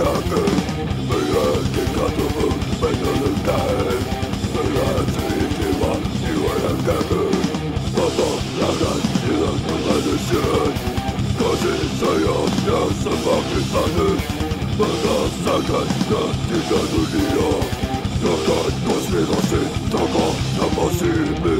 Taka, to świetna, taka, na maszyny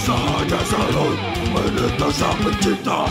Saya selalu Menita Sampai Cinta.